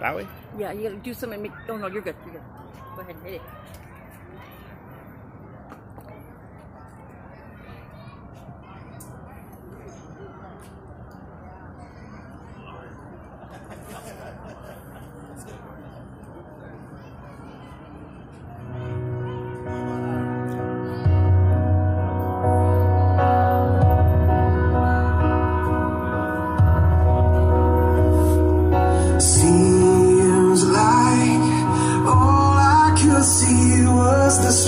That way? Yeah, you gotta do something. Make, oh no, you're good. You're good. Go ahead and hit it.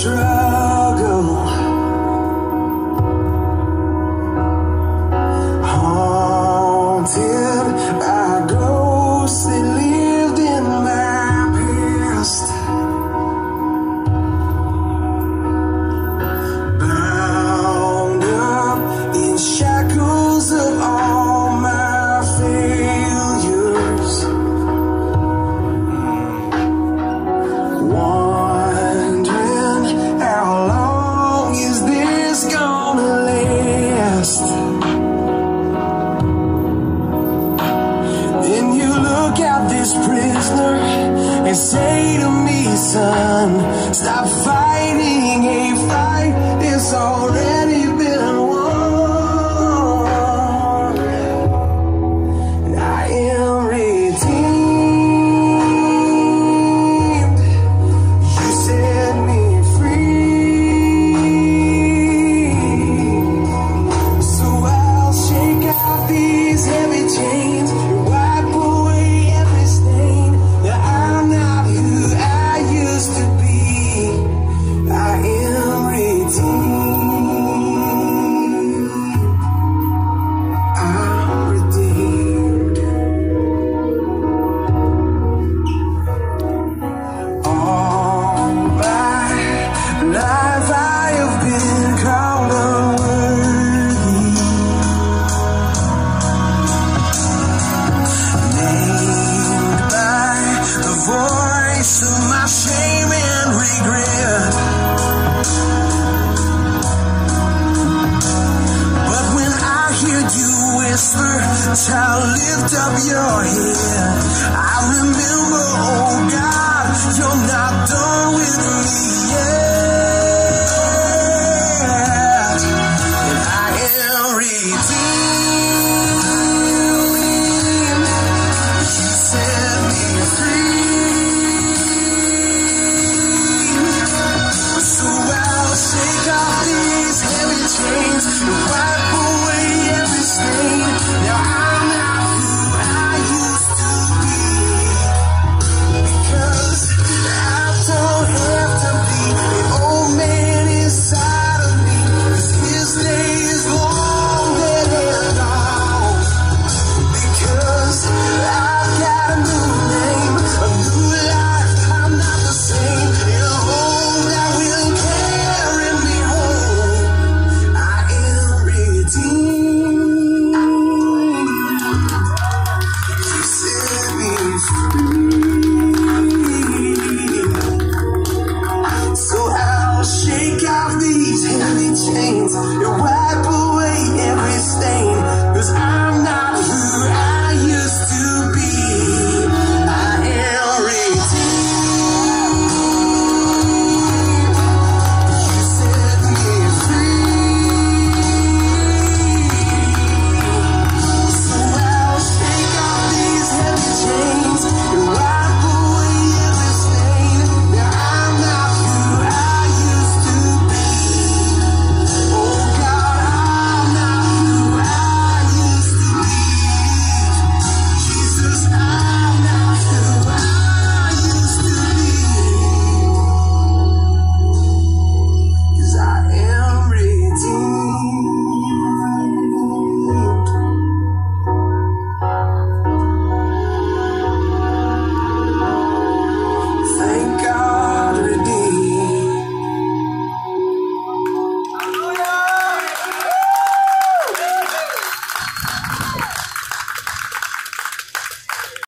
Was this prisoner and say to me, son, stop fighting. lift up your head. I remember, oh God, you're not done with me yet. And I am redeemed.